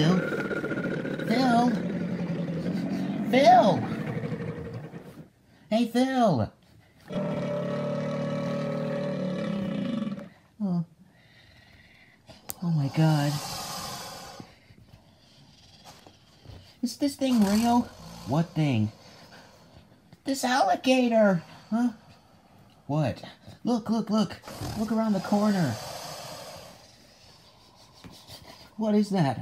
Phil? Phil? Phil! Hey, Phil! Oh. Oh my god. Is this thing real? What thing? This alligator! Huh? What? Look, look, look! Look around the corner! What is that?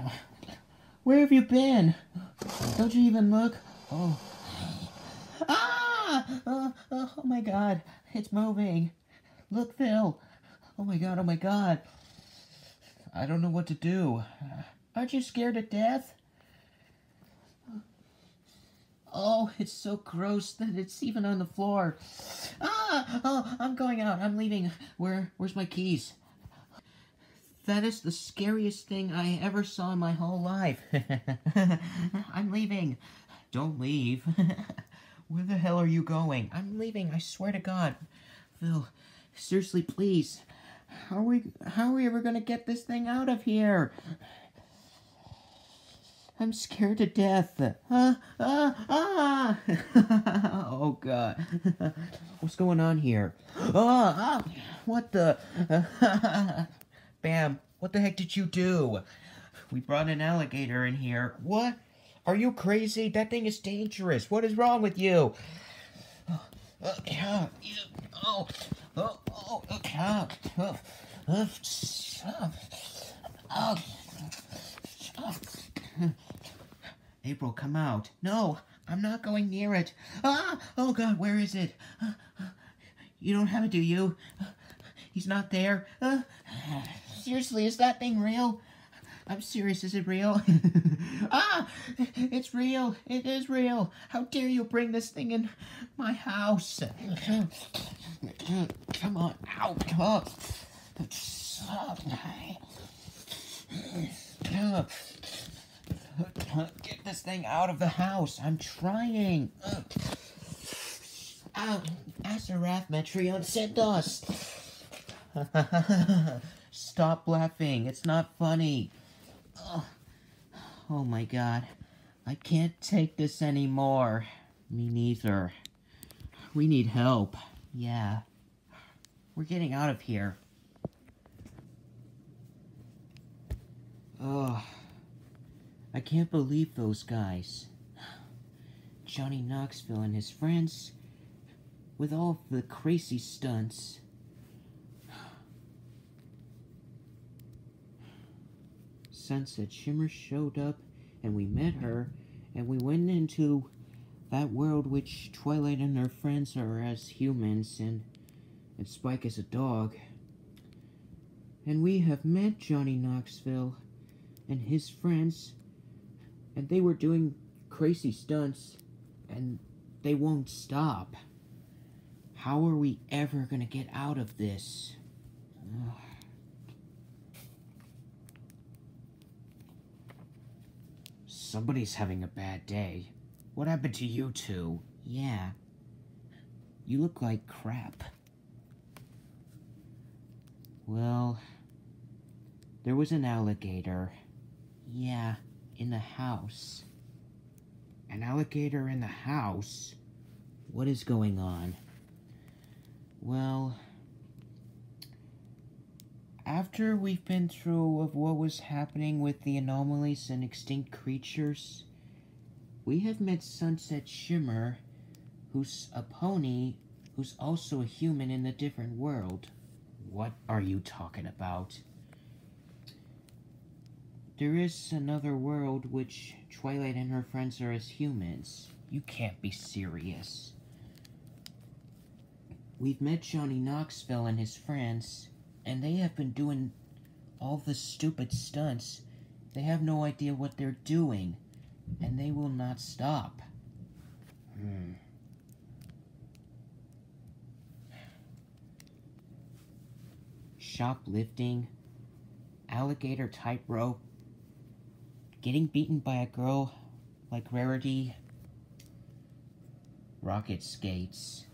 Where have you been? Don't you even look? Oh. Ah! Oh, oh, oh my god, it's moving. Look, Phil. Oh my god, oh my god. I don't know what to do. Aren't you scared to death? Oh, it's so gross that it's even on the floor. Ah! Oh, I'm going out. I'm leaving. Where? Where's my keys? That is the scariest thing I ever saw in my whole life. I'm leaving. Don't leave. Where the hell are you going? I'm leaving, I swear to God. Phil, seriously, please. How are we, how are we ever gonna get this thing out of here? I'm scared to death. Ah, ah, ah. oh, God. What's going on here? Oh, ah, what the? Bam, what the heck did you do? We brought an alligator in here. What? Are you crazy? That thing is dangerous. What is wrong with you? Oh, oh, oh, oh, oh, oh, oh, oh, April, come out. No, I'm not going near it. Ah! Oh, God, where is it? You don't have it, do you? He's not there. Uh, seriously, is that thing real? I'm serious, is it real? ah! It's real. It is real. How dare you bring this thing in my house? Come on, out. Get this thing out of the house. I'm trying. Ow. Azarath Metrion Zinthos. Stop laughing. It's not funny. Oh. oh my god. I can't take this anymore. Me neither. We need help. Yeah. We're getting out of here. Oh. I can't believe those guys. Johnny Knoxville and his friends, with all the crazy stunts. Sunset Shimmer showed up, and we met her, and we went into that world which Twilight and her friends are as humans, and, and Spike is a dog. And we have met Johnny Knoxville and his friends, and they were doing crazy stunts, and they won't stop. How are we ever gonna get out of this? Ugh. Somebody's having a bad day. What happened to you two? Yeah. You look like crap. Well, there was an alligator. Yeah in the house. An alligator in the house? What is going on? Well, after we've been through of what was happening with the anomalies and extinct creatures, we have met Sunset Shimmer, who's a pony, who's also a human in a different world. What are you talking about? There is another world which Twilight and her friends are as humans. You can't be serious. We've met Johnny Knoxville and his friends, and they have been doing all the stupid stunts. They have no idea what they're doing, and they will not stop. Hmm. Shoplifting, alligator tightrope, Getting beaten by a girl like Rarity. Rocket skates.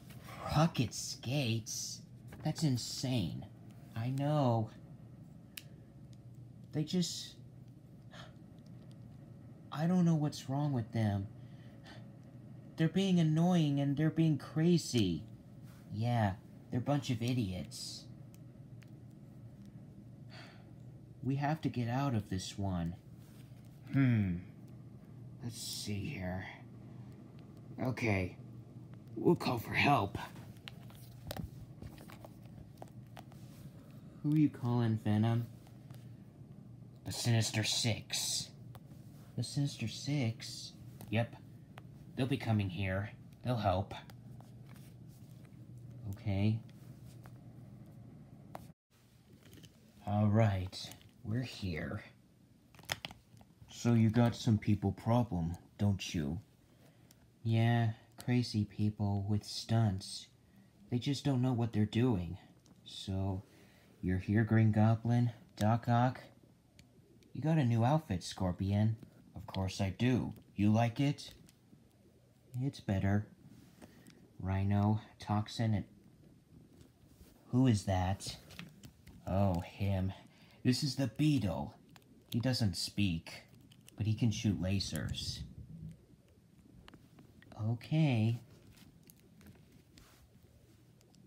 Rocket skates? That's insane. I know. They just... I don't know what's wrong with them. They're being annoying and they're being crazy. Yeah, they're a bunch of idiots. We have to get out of this one. Hmm. Let's see here. Okay. We'll call for help. Who are you calling, Venom? The Sinister Six. The Sinister Six? Yep. They'll be coming here. They'll help. Okay. Alright. We're here. So you got some people problem, don't you? Yeah, crazy people with stunts. They just don't know what they're doing. So, you're here, Green Goblin? Doc Ock? You got a new outfit, Scorpion. Of course I do. You like it? It's better. Rhino, Toxin, and... Who is that? Oh, him. This is the Beetle. He doesn't speak, but he can shoot lasers. Okay.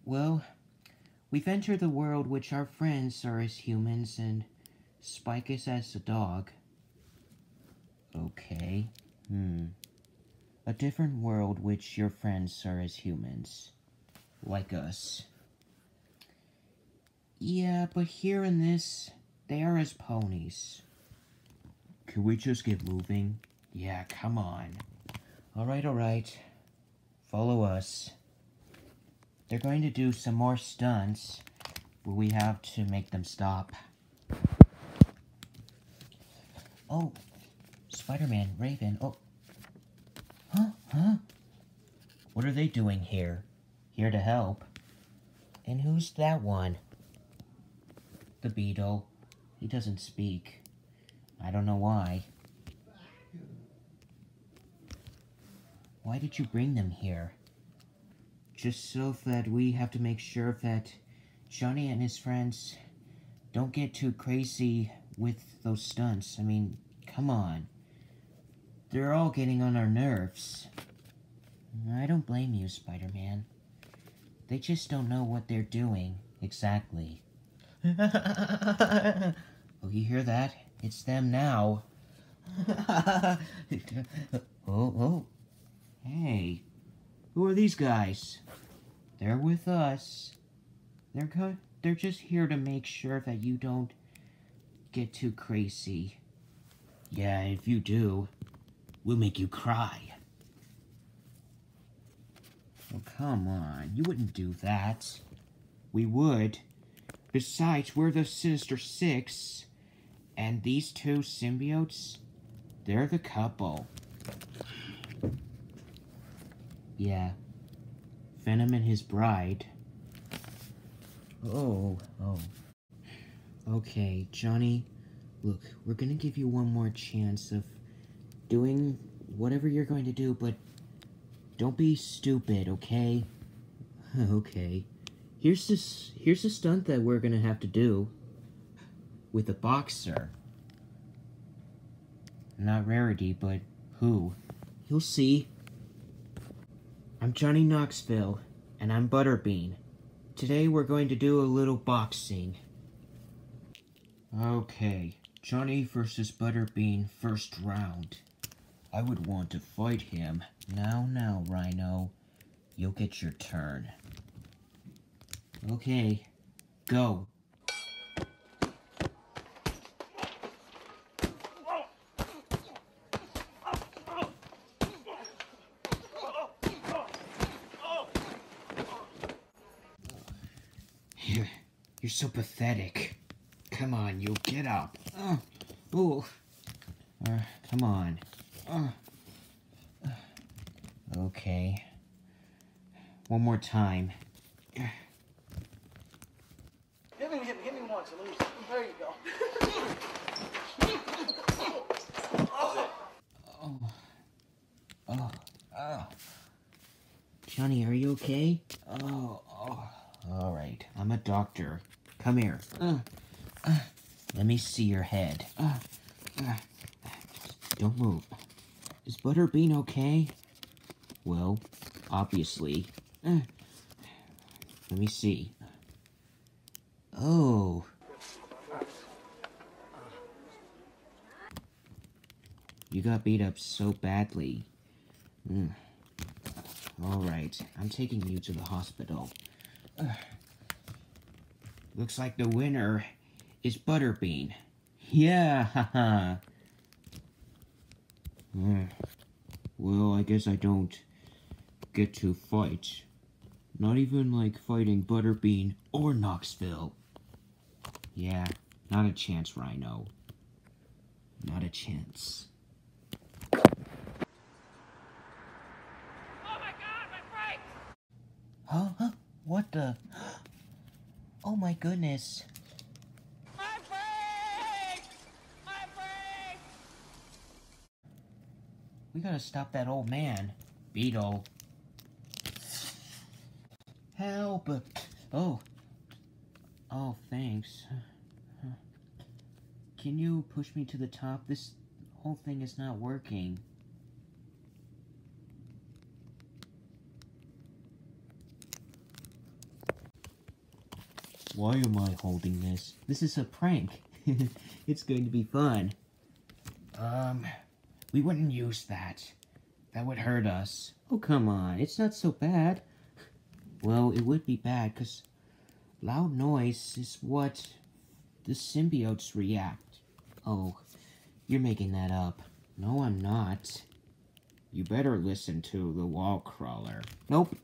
Well, we've entered the world which our friends are as humans and Spike is as a dog. Okay. Hmm. A different world which your friends are as humans. Like us. Yeah, but here in this, they are as ponies. Can we just get moving? Yeah, come on. Alright, alright. Follow us. They're going to do some more stunts, but we have to make them stop. Oh, Spider-Man, Raven, oh. Huh? Huh? What are they doing here? Here to help. And who's that one? The Beetle. He doesn't speak. I don't know why. Why did you bring them here? Just so that we have to make sure that Johnny and his friends don't get too crazy with those stunts. I mean, come on. They're all getting on our nerves. I don't blame you, Spider-Man. They just don't know what they're doing, exactly. oh, you hear that? It's them now. oh, oh. Hey, who are these guys? They're with us. They're they're just here to make sure that you don't get too crazy. Yeah, if you do, we'll make you cry. Oh, come on. You wouldn't do that. We would. Besides, we're the Sinister Six. And these two symbiotes, they're the couple. Yeah. Venom and his bride. Oh, oh. Okay, Johnny, look, we're gonna give you one more chance of doing whatever you're going to do, but don't be stupid, okay? okay. Here's this here's a stunt that we're gonna have to do with a boxer. Not Rarity, but who? You'll see. I'm Johnny Knoxville, and I'm Butterbean. Today we're going to do a little boxing. Okay, Johnny versus Butterbean first round. I would want to fight him. Now, now, Rhino. You'll get your turn. Okay, go. You're, you're so pathetic. Come on, you get up. Uh, ooh. Uh, come on. Uh, okay. One more time. Hit me, hit me, hit me once, lose. There you go. Oh. Oh. Oh. Johnny, are you okay? Oh. oh. All right. I'm a doctor. Come here. Uh, uh, let me see your head. Uh, don't move. Is Butterbean okay? Well, obviously. Let me see. Oh. You got beat up so badly. Mm. Alright, I'm taking you to the hospital. Ugh. Looks like the winner is Butterbean. Yeah, haha. Mm. Well, I guess I don't get to fight. Not even like fighting Butterbean or Knoxville. Yeah, not a chance, Rhino. Not a chance. Oh my god, my brakes! Huh? huh? What the? Oh my goodness. My brakes! My brakes! We gotta stop that old man. Beetle. Help! Oh. Oh, thanks. Can you push me to the top? This whole thing is not working. Why am I holding this? This is a prank. it's going to be fun. Um, we wouldn't use that. That would hurt us. Oh, come on. It's not so bad. Well, it would be bad, because loud noise is what the symbiotes react. Oh, you're making that up. No, I'm not. You better listen to the wall crawler. Nope.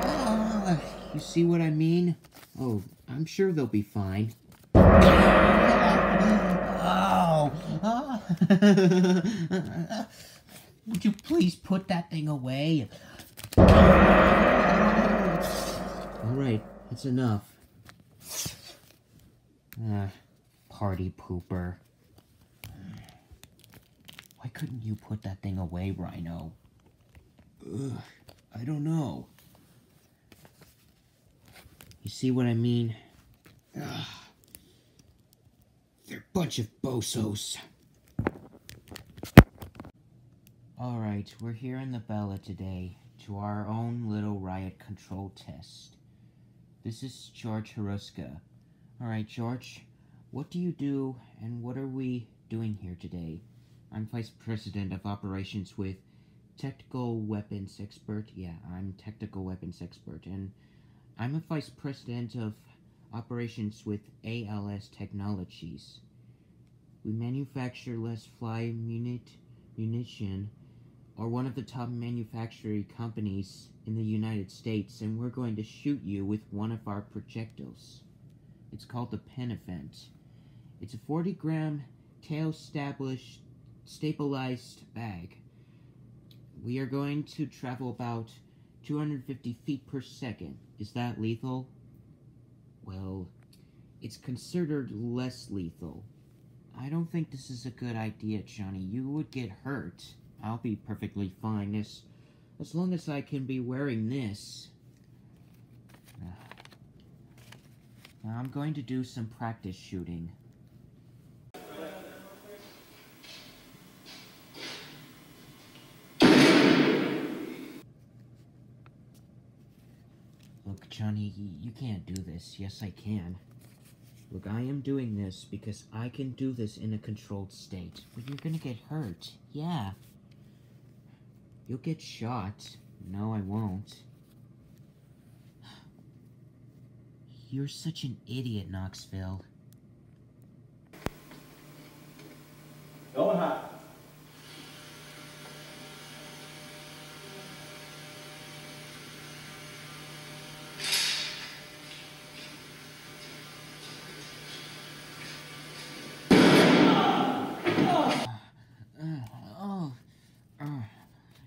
you see what I mean? Oh, I'm sure they'll be fine. Oh! Would you please put that thing away? Alright, that's enough. Ah, party pooper. Why couldn't you put that thing away, Rhino? Ugh, I don't know. You see what I mean? Ugh. They're a bunch of bosos. Alright, we're here in the Bella today to our own little riot control test. This is George Haruska. Alright, George, what do you do and what are we doing here today? I'm Vice President of Operations with Technical Weapons Expert. Yeah, I'm Technical Weapons Expert. And I'm a Vice President of Operations with ALS Technologies. We manufacture less fly munit munition are one of the top manufacturing companies in the United States, and we're going to shoot you with one of our projectiles. It's called the Penevent. It's a 40 gram tail established stabilized bag. We are going to travel about 250 feet per second. Is that lethal? Well, it's considered less lethal. I don't think this is a good idea, Johnny. You would get hurt. I'll be perfectly fine as, as long as I can be wearing this. Now I'm going to do some practice shooting. Look, Johnny, you can't do this. Yes, I can. Look, I am doing this because I can do this in a controlled state. But you're gonna get hurt. Yeah. You'll get shot. No, I won't. You're such an idiot, Knoxville. Going hot. Uh, oh, uh,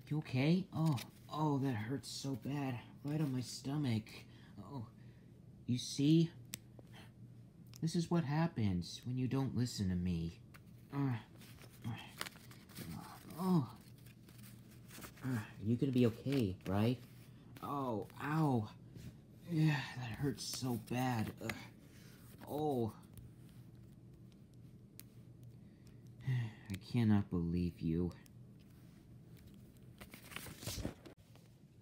you okay? Oh, oh, that hurts so bad. Right on my stomach. Oh, you see? This is what happens when you don't listen to me. Uh, uh, oh. Uh, you gonna be okay, right? Oh, ow. Yeah, that hurts so bad. Ugh. Oh. I cannot believe you.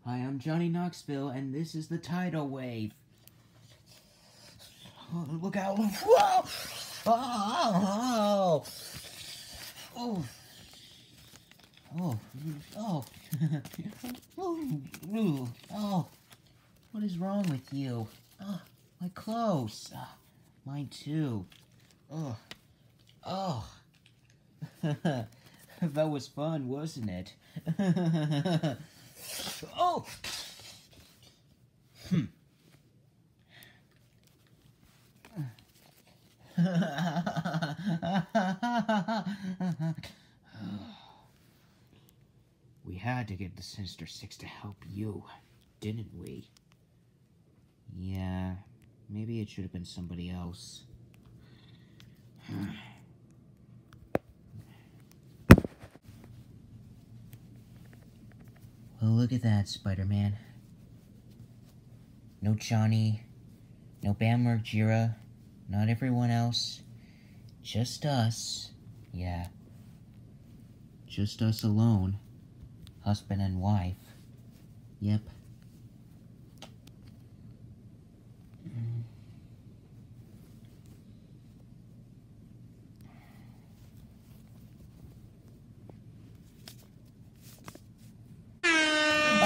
Hi, I'm Johnny Knoxville, and this is the tidal wave. Oh, look out! Whoa! Oh! Oh! Oh! Oh! oh! Oh! What is wrong with you? Oh, my clothes. Oh, mine too. Oh! Oh! that was fun, wasn't it? oh! Hmm. we had to get the Sinister Six to help you, didn't we? Yeah, maybe it should have been somebody else. well, look at that, Spider-Man. No Johnny, no Bam Margera, not everyone else. Just us. Yeah. Just us alone. Husband and wife. Yep.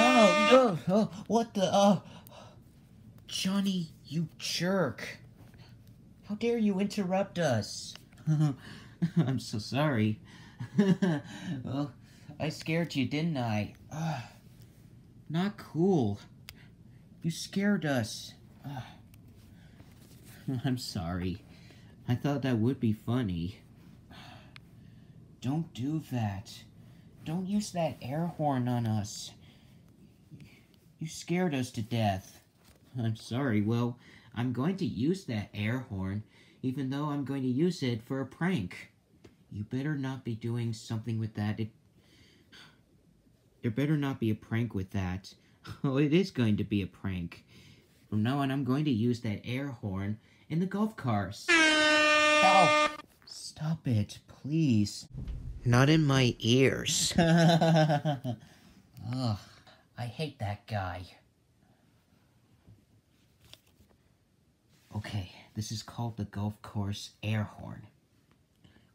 Oh, oh, oh, what the, oh. Johnny, you jerk. How dare you interrupt us? I'm so sorry. well, I scared you, didn't I? Uh, not cool. You scared us. Uh, I'm sorry. I thought that would be funny. Don't do that. Don't use that air horn on us. You scared us to death. I'm sorry. Well, I'm going to use that air horn, even though I'm going to use it for a prank. You better not be doing something with that. It... There better not be a prank with that. Oh, it is going to be a prank. From now on, I'm going to use that air horn in the golf cars. Oh, stop it, please. Not in my ears. Ugh, I hate that guy. Okay, this is called the golf course air horn.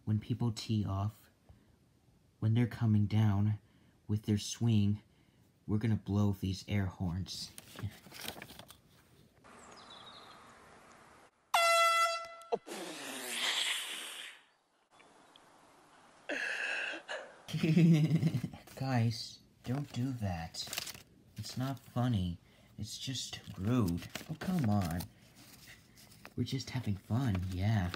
When people tee off, when they're coming down with their swing, we're gonna blow these air horns. Guys, don't do that. It's not funny. It's just rude. Oh, come on. We're just having fun, yeah.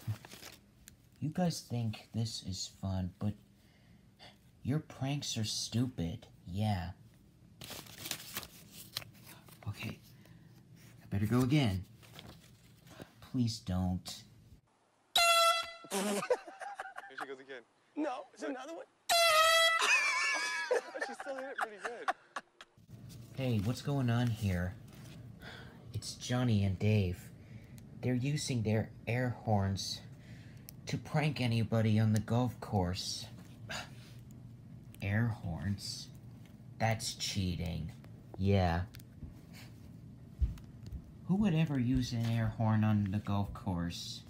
You guys think this is fun, but your pranks are stupid, yeah. Okay, I better go again. Please don't. Here she goes again. No, it's another one. she still hit it pretty good. Hey, what's going on here? It's Johnny and Dave. They're using their air horns to prank anybody on the golf course. Air horns? That's cheating. Yeah. Who would ever use an air horn on the golf course?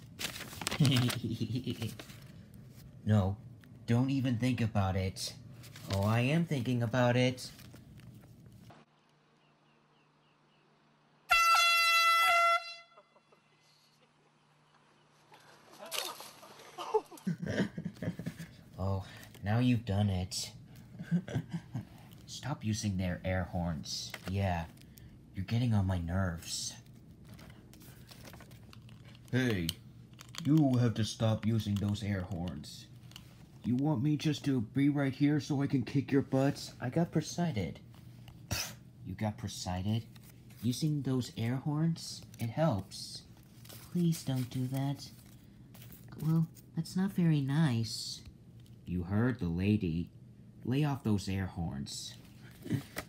no, don't even think about it. Oh, I am thinking about it. oh, now you've done it. Stop using their air horns. Yeah, you're getting on my nerves. Hey, you have to stop using those air horns. You want me just to be right here so I can kick your butts? I got presided. You got presided? Using those air horns? It helps. Please don't do that. Well, that's not very nice. You heard the lady. Lay off those air horns.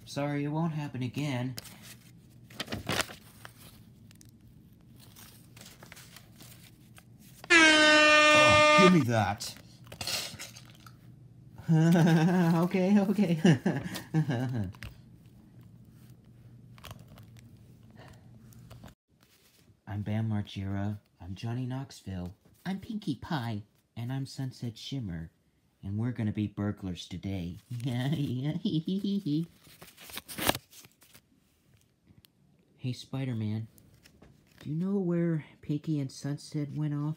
Sorry, it won't happen again. Oh, give me that. okay, okay. I'm Bam Margera. I'm Johnny Knoxville. I'm Pinkie Pie. And I'm Sunset Shimmer. And we're gonna be burglars today. hey, Spider-Man. Do you know where Pinkie and Sunset went off?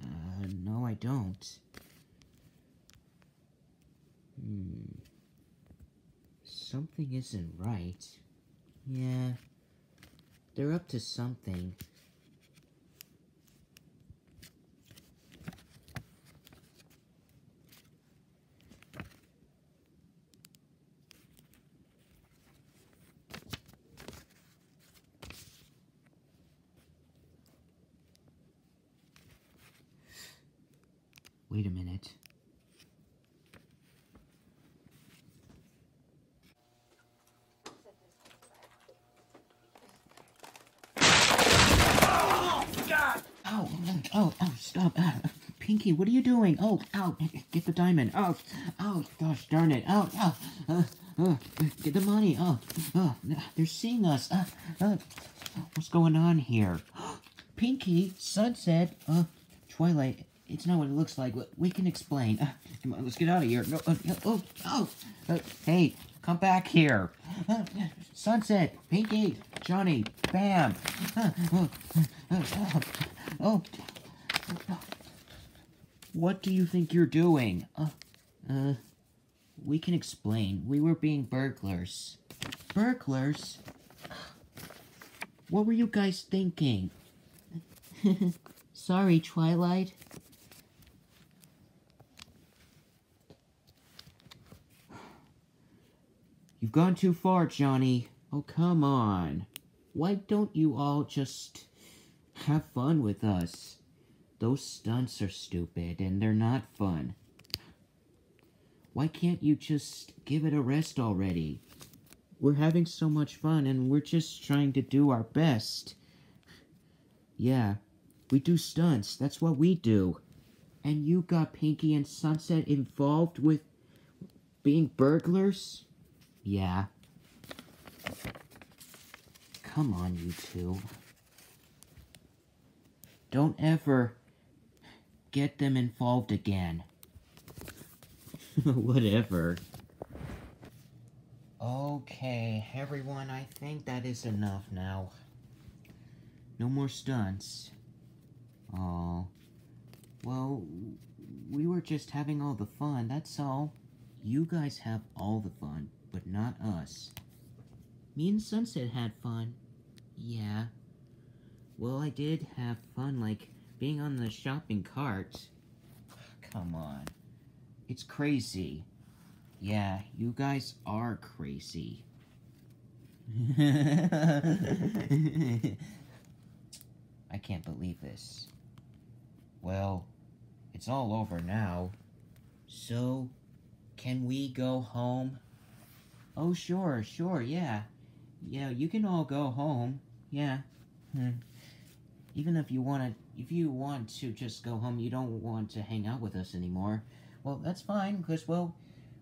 Uh, no, I don't. Hmm. Something isn't right. Yeah. They're up to something. Wait a minute. Oh, oh, oh, stop. Uh, Pinkie, what are you doing? Oh, ow, get the diamond. Oh, oh, gosh darn it. Oh, oh, uh, uh, get the money. Oh, oh, they're seeing us. Uh, uh, what's going on here? Pinkie, Sunset, uh, Twilight, it's not what it looks like. but We can explain. Uh, come on, let's get out of here. No, uh, oh, oh, uh, hey, come back here. Uh, Sunset, Pinkie, Johnny, Bam. Uh, oh, what do you think you're doing? Uh, uh, we can explain. We were being burglars. Burglars? What were you guys thinking? Sorry, Twilight. You've gone too far, Johnny. Oh, come on. Why don't you all just have fun with us? Those stunts are stupid, and they're not fun. Why can't you just give it a rest already? We're having so much fun, and we're just trying to do our best. Yeah, we do stunts. That's what we do. And you got Pinkie and Sunset involved with being burglars? Yeah. Come on, you two. Don't ever get them involved again. Whatever. Okay, everyone, I think that is enough now. No more stunts. Oh. Well, we were just having all the fun, that's all. You guys have all the fun but not us. Me and Sunset had fun. Yeah. Well, I did have fun, like, being on the shopping cart. Come on. It's crazy. Yeah, you guys are crazy. I can't believe this. Well, it's all over now. So, can we go home? Oh, sure, sure, yeah. Yeah, you can all go home. Yeah. Hmm. Even if you want to, if you want to just go home, you don't want to hang out with us anymore. Well, that's fine, because, well,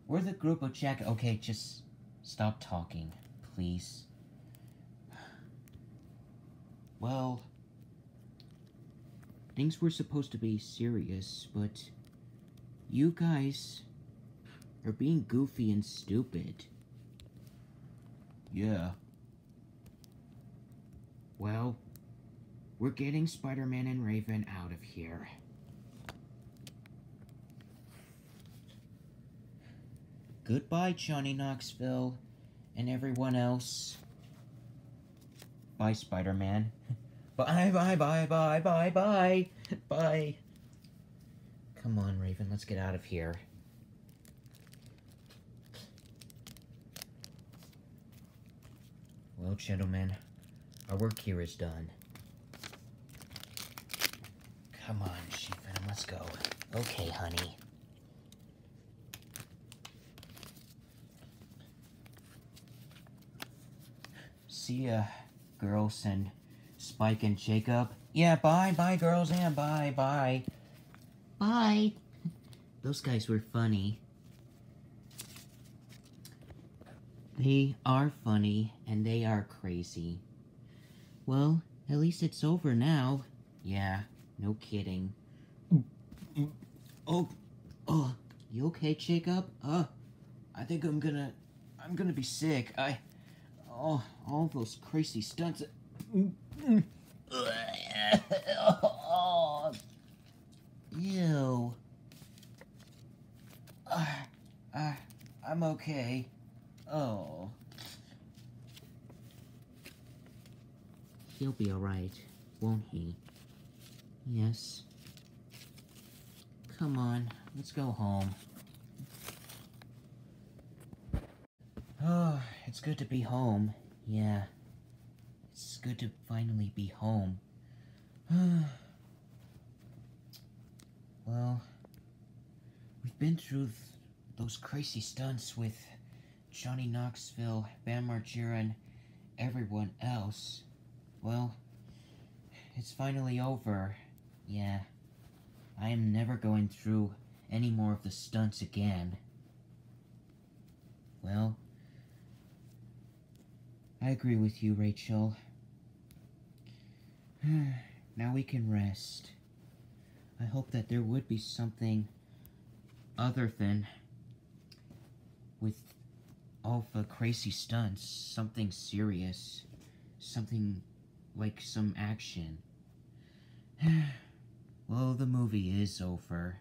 we're the group of Jack. Okay, just stop talking, please. Well, things were supposed to be serious, but you guys are being goofy and stupid. Yeah. Well, we're getting Spider-Man and Raven out of here. Goodbye, Johnny Knoxville, and everyone else. Bye, Spider-Man. bye, bye, bye, bye, bye, bye, bye. Come on, Raven, let's get out of here. Well, gentlemen, our work here is done. Come on, Sheep let's go. Okay, honey. See ya, girls and Spike and Jacob. Yeah, bye, bye, girls, and bye, bye. Bye. Those guys were funny. They are funny, and they are crazy. Well, at least it's over now. Yeah, no kidding. Oh, oh, you okay, Jacob? Uh, I think I'm gonna, I'm gonna be sick. I, oh, all those crazy stunts. oh, ew. Uh, uh, I'm okay. Oh. He'll be alright, won't he? Yes. Come on, let's go home. Oh, it's good to be home. Yeah. It's good to finally be home. well, we've been through th those crazy stunts with Johnny Knoxville, Bam Margera, and everyone else. Well, it's finally over. Yeah. I am never going through any more of the stunts again. Well, I agree with you, Rachel. now we can rest. I hope that there would be something other than with all the crazy stunts, something serious, something like some action. well, the movie is over.